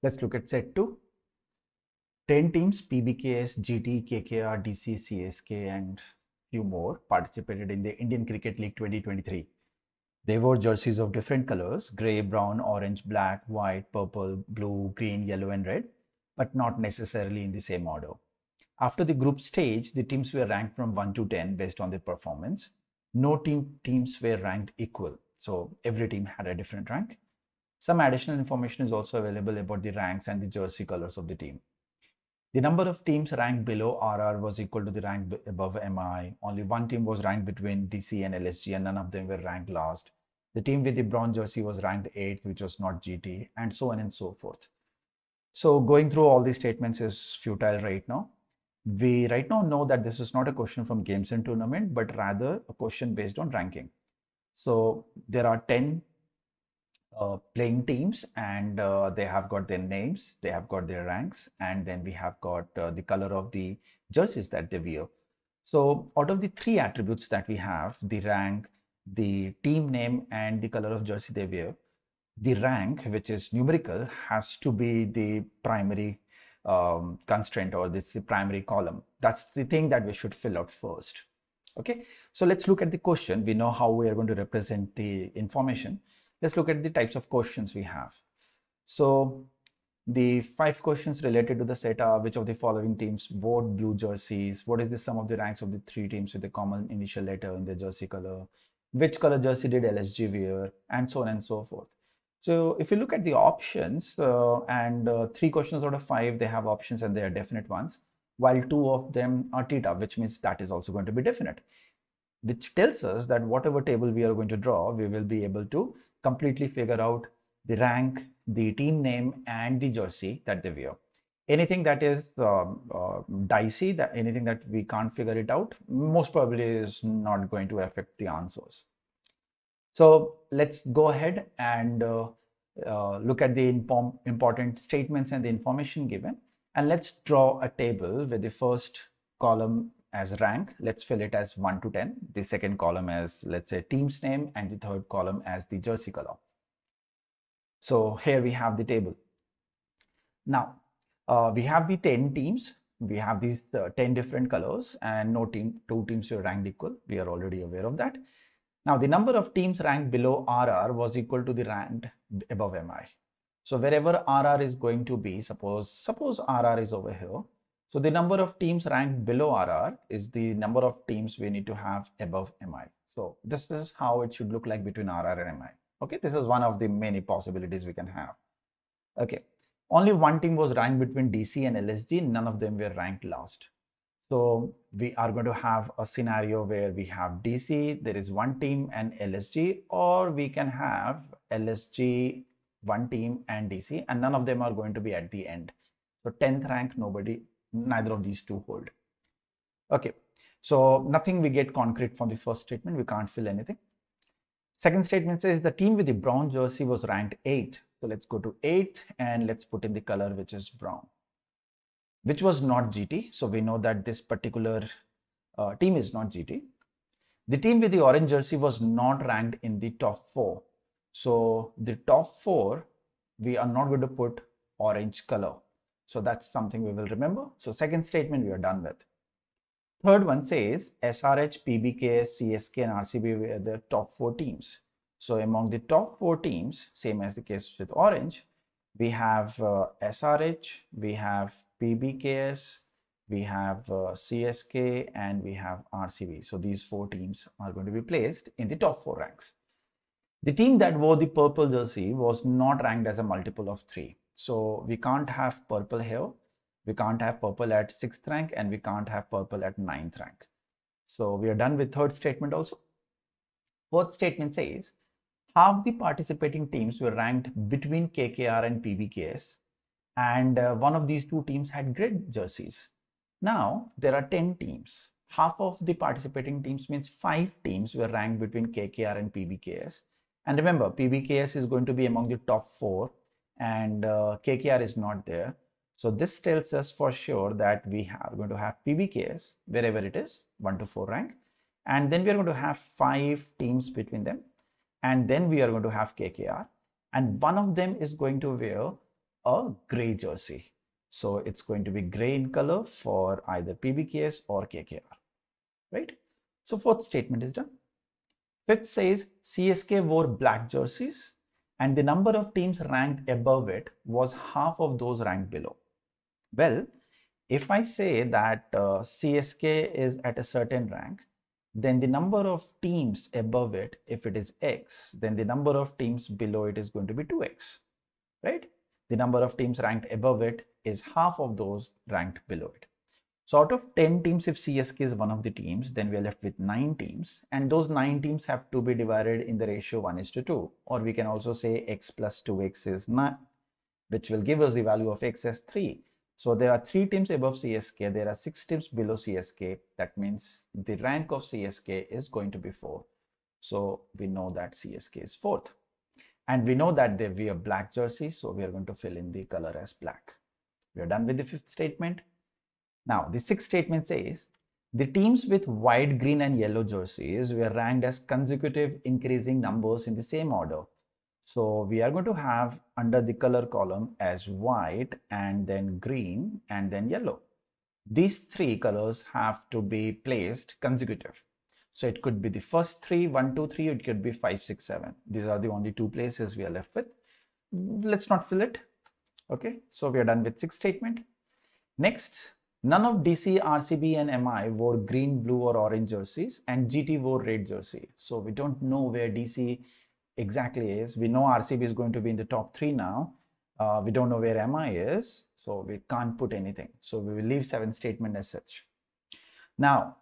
Let's look at set 2. 10 teams PBKS, GT, KKR, DC, CSK and few more participated in the Indian Cricket League 2023. They wore jerseys of different colors, grey, brown, orange, black, white, purple, blue, green, yellow and red, but not necessarily in the same order. After the group stage, the teams were ranked from 1 to 10 based on their performance. No team teams were ranked equal, so every team had a different rank. Some additional information is also available about the ranks and the jersey colors of the team. The number of teams ranked below RR was equal to the rank above MI. Only one team was ranked between DC and LSG and none of them were ranked last. The team with the bronze jersey was ranked 8th, which was not GT, and so on and so forth. So going through all these statements is futile right now. We right now know that this is not a question from games and tournament, but rather a question based on ranking. So there are 10 uh, playing teams and uh, they have got their names, they have got their ranks, and then we have got uh, the color of the jerseys that they wear. So out of the three attributes that we have, the rank, the team name, and the color of jersey they wear, the rank, which is numerical, has to be the primary um, constraint or this the primary column. That's the thing that we should fill out first. Okay, so let's look at the question. We know how we are going to represent the information let's look at the types of questions we have. So the five questions related to the set are which of the following teams wore blue jerseys? What is the sum of the ranks of the three teams with the common initial letter in the jersey color? Which color jersey did LSG wear? And so on and so forth. So if you look at the options uh, and uh, three questions out of five, they have options and they are definite ones, while two of them are TITA, which means that is also going to be definite, which tells us that whatever table we are going to draw, we will be able to completely figure out the rank, the team name, and the jersey that they wear. Anything that is uh, uh, dicey, that anything that we can't figure it out, most probably is not going to affect the answers. So let's go ahead and uh, uh look at the important statements and the information given. And let's draw a table with the first column as rank. Let's fill it as 1 to 10. The second column as, let's say, team's name, and the third column as the jersey color. So here we have the table. Now, uh, we have the 10 teams. We have these uh, 10 different colors and no team, two teams were ranked equal. We are already aware of that. Now, the number of teams ranked below RR was equal to the ranked above MI. So wherever RR is going to be, suppose, suppose RR is over here, so the number of teams ranked below RR is the number of teams we need to have above MI. So this is how it should look like between RR and MI. Okay, this is one of the many possibilities we can have. Okay, only one team was ranked between DC and LSG. None of them were ranked last. So we are going to have a scenario where we have DC, there is one team and LSG, or we can have LSG, one team and DC, and none of them are going to be at the end. So 10th rank, nobody neither of these two hold. Okay, so nothing we get concrete from the first statement. We can't fill anything. Second statement says the team with the brown jersey was ranked 8th. So let's go to 8th and let's put in the color which is brown, which was not GT. So we know that this particular uh, team is not GT. The team with the orange jersey was not ranked in the top 4. So the top 4, we are not going to put orange color. So that's something we will remember. So second statement we are done with. Third one says SRH, PBK, CSK and RCB were the top four teams. So among the top four teams, same as the case with Orange, we have uh, SRH, we have PBKS, we have uh, CSK and we have RCB. So these four teams are going to be placed in the top four ranks. The team that wore the purple jersey was not ranked as a multiple of three. So we can't have purple here. We can't have purple at sixth rank and we can't have purple at ninth rank. So we are done with third statement also. Fourth statement says, half the participating teams were ranked between KKR and PBKS and uh, one of these two teams had grid jerseys. Now there are 10 teams. Half of the participating teams means five teams were ranked between KKR and PBKS. And remember, PBKS is going to be among the top four and uh, KKR is not there. So this tells us for sure that we are going to have PBKS wherever it is, 1 to 4 rank. And then we are going to have 5 teams between them. And then we are going to have KKR. And one of them is going to wear a gray jersey. So it's going to be gray in color for either PBKS or KKR, right? So fourth statement is done. Fifth says CSK wore black jerseys and the number of teams ranked above it was half of those ranked below. Well, if I say that uh, CSK is at a certain rank, then the number of teams above it, if it is X, then the number of teams below it is going to be 2X, right? The number of teams ranked above it is half of those ranked below it. So out of 10 teams, if CSK is one of the teams, then we are left with 9 teams. And those 9 teams have to be divided in the ratio 1 is to 2. Or we can also say x plus 2x is 9, which will give us the value of x as 3. So there are 3 teams above CSK, there are 6 teams below CSK. That means the rank of CSK is going to be 4. So we know that CSK is 4th. And we know that they wear black jersey, so we are going to fill in the color as black. We are done with the fifth statement. Now, the sixth statement says, the teams with white, green and yellow jerseys were ranked as consecutive increasing numbers in the same order. So we are going to have under the color column as white and then green and then yellow. These three colors have to be placed consecutive. So it could be the first three, one, two, three, it could be five, six, seven. These are the only two places we are left with. Let's not fill it. Okay, so we are done with sixth statement. Next, None of DC, RCB and MI wore green, blue or orange jerseys and GT wore red jersey. So we don't know where DC exactly is. We know RCB is going to be in the top three now. Uh, we don't know where MI is. So we can't put anything. So we will leave seventh statement as such. Now,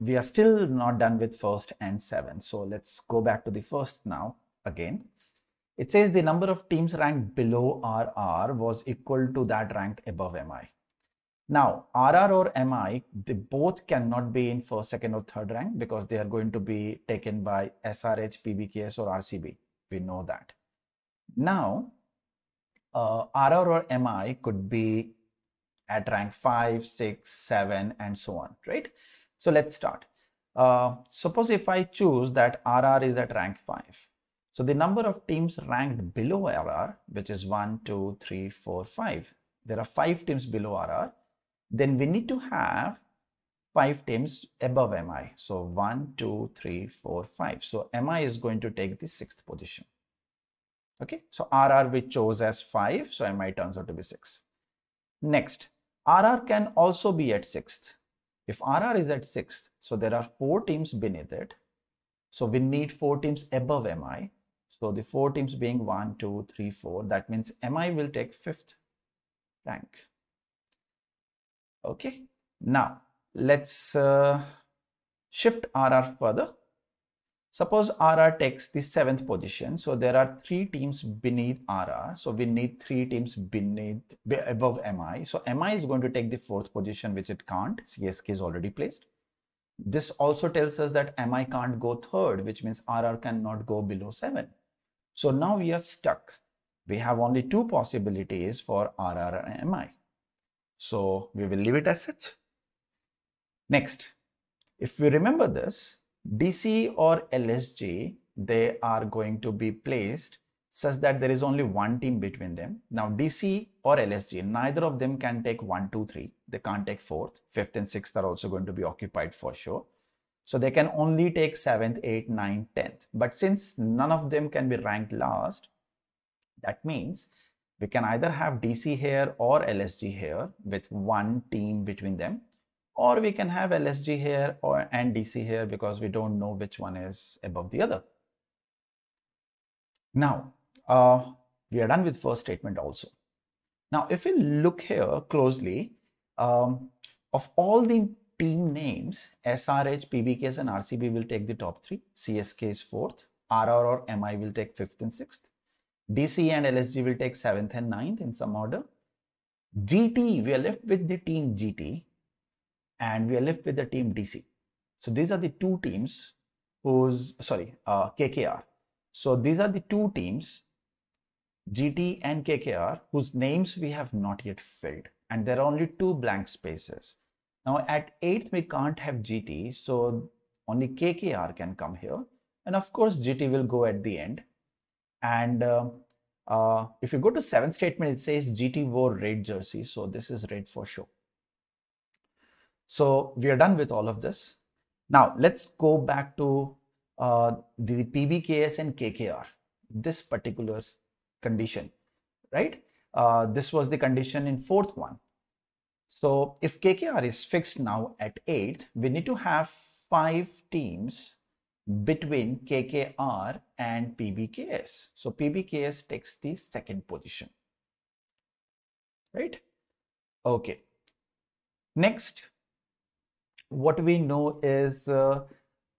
we are still not done with first and seven. So let's go back to the first now again. It says the number of teams ranked below RR was equal to that ranked above MI. Now, RR or MI, they both cannot be in first, second or third rank because they are going to be taken by SRH, PBKS or RCB. We know that. Now, uh, RR or MI could be at rank 5, 6, 7 and so on, right? So let's start. Uh, suppose if I choose that RR is at rank 5. So the number of teams ranked below RR, which is 1, 2, 3, 4, 5. There are 5 teams below RR then we need to have five teams above MI. So one, two, three, four, five. So MI is going to take the sixth position. Okay, so RR we chose as five, so MI turns out to be six. Next, RR can also be at sixth. If RR is at sixth, so there are four teams beneath it. So we need four teams above MI. So the four teams being one, two, three, four, that means MI will take fifth rank okay. Now let's uh, shift rr further. Suppose rr takes the seventh position. So there are three teams beneath rr so we need three teams beneath above mi so mi is going to take the fourth position which it can't. Csk is already placed. This also tells us that mi can't go third which means rr cannot go below seven. So now we are stuck. We have only two possibilities for rr and mi so we will leave it as such. Next, if we remember this, DC or LSG, they are going to be placed such that there is only one team between them. Now DC or LSG, neither of them can take one, two, three. They can't take fourth. Fifth and sixth are also going to be occupied for sure. So they can only take seventh, eighth, ninth, tenth. But since none of them can be ranked last, that means we can either have DC here or LSG here with one team between them or we can have LSG here or and DC here because we don't know which one is above the other. Now, uh, we are done with first statement also. Now, if we look here closely, um, of all the team names, SRH, PBKS and RCB will take the top three, CSK is fourth, RR or MI will take fifth and sixth, DC and LSG will take 7th and 9th in some order. GT, we are left with the team GT and we are left with the team DC. So these are the two teams whose, sorry, uh, KKR. So these are the two teams, GT and KKR, whose names we have not yet filled. And there are only two blank spaces. Now at 8th, we can't have GT. So only KKR can come here. And of course, GT will go at the end and uh, Uh, if you go to seventh statement, it says GT wore red jersey. So this is red for sure. So we are done with all of this. Now let's go back to uh, the PBKS and KKR, this particular condition, right? Uh, this was the condition in fourth one. So if KKR is fixed now at 8th, we need to have five teams between KKR and PBKS. So PBKS takes the second position, right? Okay. Next, what we know is uh,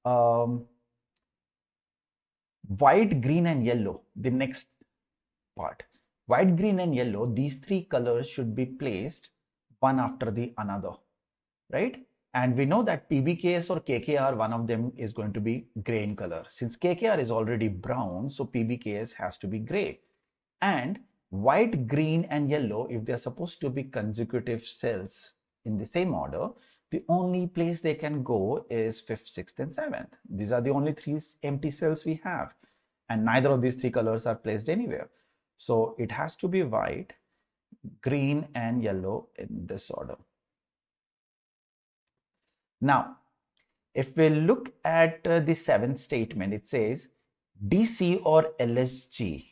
um, white, green and yellow, the next part. White, green and yellow, these three colors should be placed one after the another, right? And we know that PBKS or KKR, one of them is going to be gray in color. Since KKR is already brown, so PBKS has to be gray. And white, green and yellow, if they're supposed to be consecutive cells in the same order, the only place they can go is 5th, 6th and 7th. These are the only three empty cells we have. And neither of these three colors are placed anywhere. So it has to be white, green and yellow in this order. Now, if we look at uh, the seventh statement, it says DC or LSG,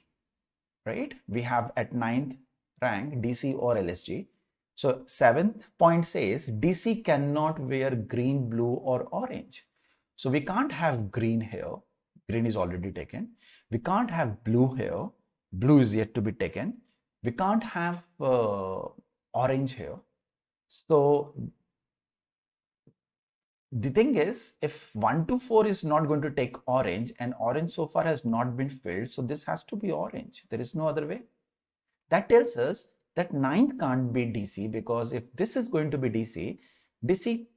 right? We have at ninth rank DC or LSG. So seventh point says DC cannot wear green, blue or orange. So we can't have green here. Green is already taken. We can't have blue here. Blue is yet to be taken we can't have uh, orange here. So the thing is, if 1 to 4 is not going to take orange and orange so far has not been filled, so this has to be orange. There is no other way. That tells us that 9th can't be DC because if this is going to be DC, DC,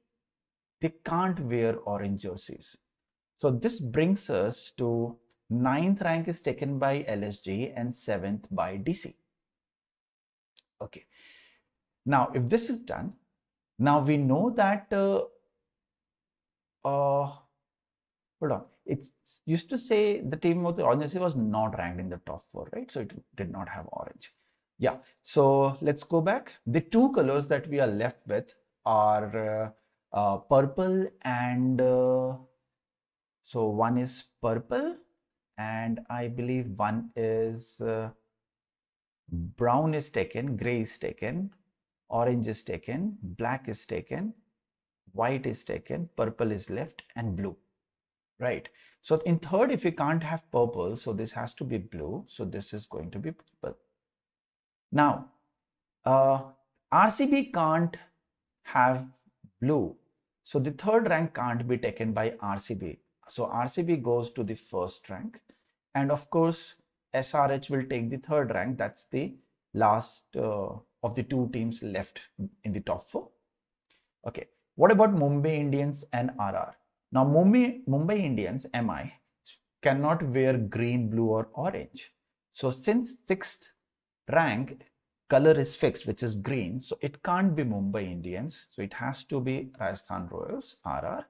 they can't wear orange jerseys. So this brings us to 9th rank is taken by LSG and 7th by DC. Okay. Now, if this is done, now we know that, uh, uh, hold on, it used to say the team of the orange was not ranked in the top four, right? So it did not have orange. Yeah, so let's go back. The two colors that we are left with are uh, uh, purple and uh, so one is purple and I believe one is uh, brown is taken, gray is taken, orange is taken, black is taken, white is taken, purple is left and blue, right? So in third, if we can't have purple, so this has to be blue. So this is going to be purple. Now, uh, RCB can't have blue. So the third rank can't be taken by RCB. So RCB goes to the first rank. And of course, SRH will take the third rank. That's the last uh, of the two teams left in the top four. Okay. What about Mumbai Indians and RR? Now, Mumbai, Mumbai Indians, MI, cannot wear green, blue or orange. So since sixth rank color is fixed, which is green, so it can't be Mumbai Indians. So it has to be Rajasthan Royals, RR.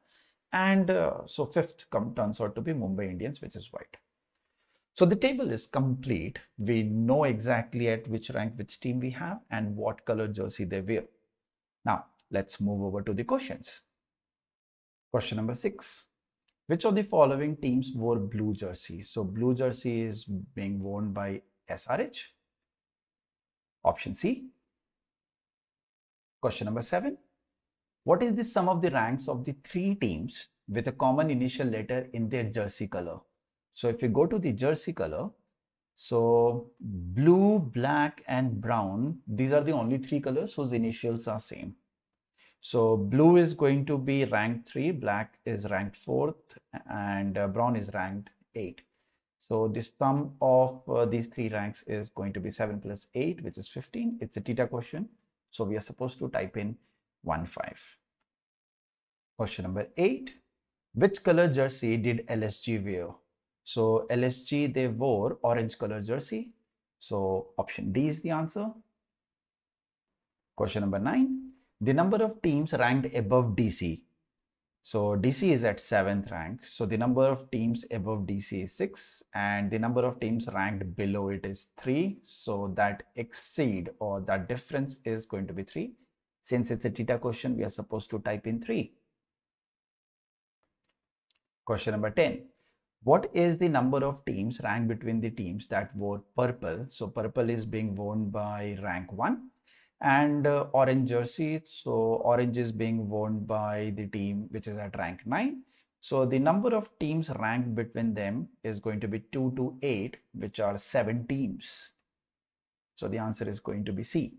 And uh, so fifth come, turns out to be Mumbai Indians, which is white. So the table is complete. We know exactly at which rank which team we have and what color jersey they wear. Now let's move over to the questions. Question number six. Which of the following teams wore blue jersey? So blue jersey is being worn by SRH. Option C. Question number seven. What is the sum of the ranks of the three teams with a common initial letter in their jersey color? So if you go to the jersey color, so blue, black and brown, these are the only three colors whose initials are same. So blue is going to be ranked 3, black is ranked 4th and uh, brown is ranked 8. So the sum of uh, these three ranks is going to be 7 plus 8 which is 15. It's a TITA question. So we are supposed to type in 1 5. Question number 8. Which color jersey did LSG wear? So LSG, they wore orange color jersey. So option D is the answer. Question number nine, the number of teams ranked above DC. So DC is at seventh rank. So the number of teams above DC is six and the number of teams ranked below it is three. So that exceed or that difference is going to be three. Since it's a TITA question, we are supposed to type in three. Question number 10. What is the number of teams ranked between the teams that wore purple? So purple is being worn by rank one and uh, orange jersey. So orange is being worn by the team which is at rank 9. So the number of teams ranked between them is going to be 2 to 8 which are 7 teams. So the answer is going to be C.